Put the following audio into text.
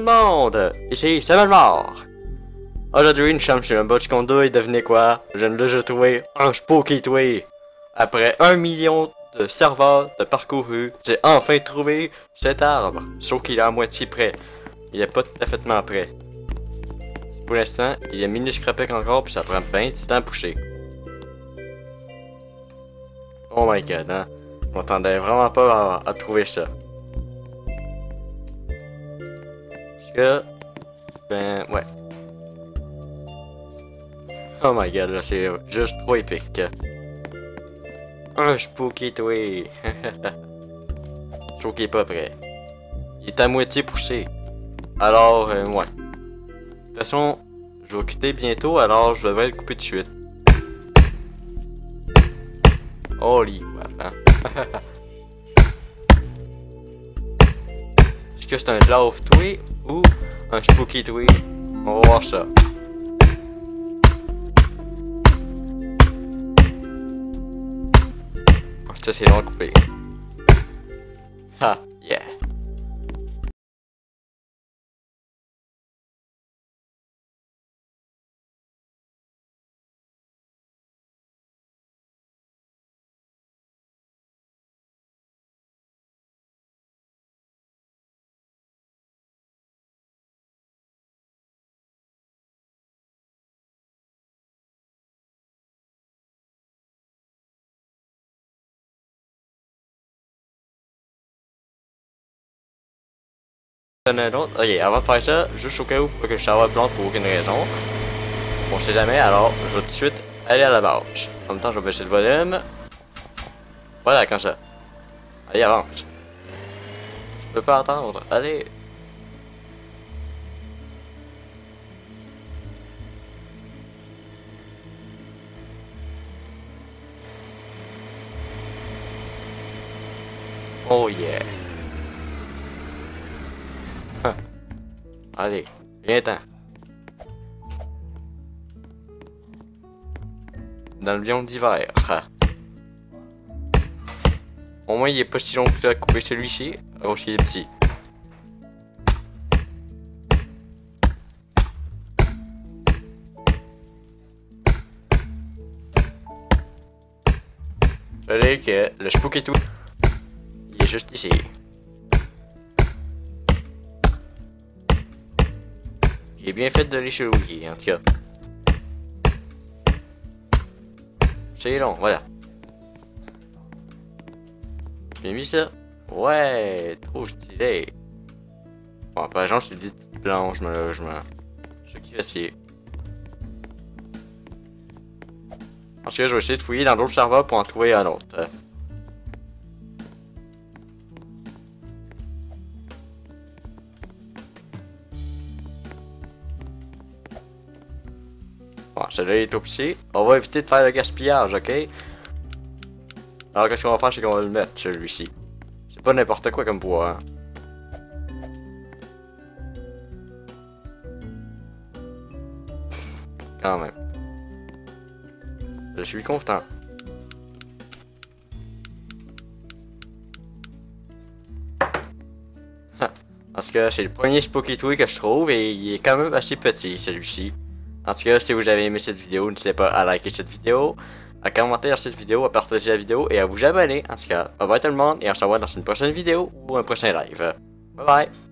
monde! Ici, c'est mort! Aujourd'hui, nous sommes sur un bot condo et devinez quoi? Je viens de déjà trouver un Spooky Tway! Après un million de serveurs de parcouru, j'ai enfin trouvé cet arbre. Sauf qu'il est à moitié prêt. Il est pas tout à fait prêt. Pour l'instant, il est minuscropique encore puis ça prend bien du temps à pousser. Oh my god, hein? Je m'attendais vraiment pas à trouver ça. Ben, ouais. Oh my god, là, c'est juste trop épique. Un spooky toi. Je est pas prêt. Il est à moitié poussé. Alors, euh, ouais. De toute façon, je vais quitter bientôt, alors je devrais le couper de suite. Holy crap, hein. Est-ce que c'est un love twig ou un spooky twig? On va voir ça. Ça c'est long à couper. Ha, Ok, avant de faire ça, juste au cas où que je savoir plante pour aucune raison. Bon, je sais jamais, alors je vais tout de suite aller à la bâche. En même temps, je vais baisser le volume. Voilà, comme ça. Allez, avance. Je peux pas attendre. Allez. Oh yeah. Allez, viens-t'en. Dans le biome d'hiver. Au moins, il est pas si long que à couper celui-ci. Alors, il est petit. Dire que le spook et tout, il est juste ici. J'ai bien fait de l'échouiller, en tout cas. C'est long, voilà. J'ai mis ça. Ouais, trop stylé. Bon, par exemple, c'est des petites blanches, malheureusement. Je kiffe essayer. En tout cas, je vais essayer de fouiller dans d'autres serveurs pour en trouver un autre. Bon, celui-là est aussi. On va éviter de faire le gaspillage, ok? Alors, qu'est-ce qu'on va faire, c'est qu'on va le mettre, celui-ci. C'est pas n'importe quoi comme bois, hein. Quand même. Je suis content. Parce que c'est le premier Spooky Twig que je trouve et il est quand même assez petit celui-ci. En tout cas, si vous avez aimé cette vidéo, n'hésitez pas à liker cette vidéo, à commenter cette vidéo, à partager la vidéo et à vous abonner. En tout cas, bye bye tout le monde et on se revoit dans une prochaine vidéo ou un prochain live. Bye bye!